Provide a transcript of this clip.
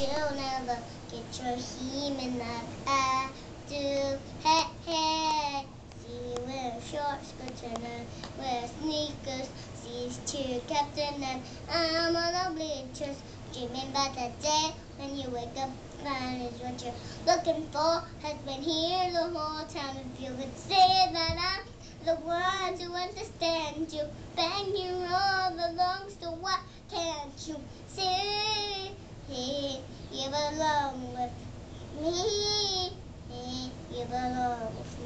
you'll never get your human like I do. Hey, hey. See wear short skirts and wear sneakers. These two captain and I'm on the bleachers. Dreaming about that day when you wake up and is what you're looking for. Has been here the whole time. If you could say that I'm the one to understand you, bang you all belongs to what can't you? yılan olmuş. Yılan olmuş.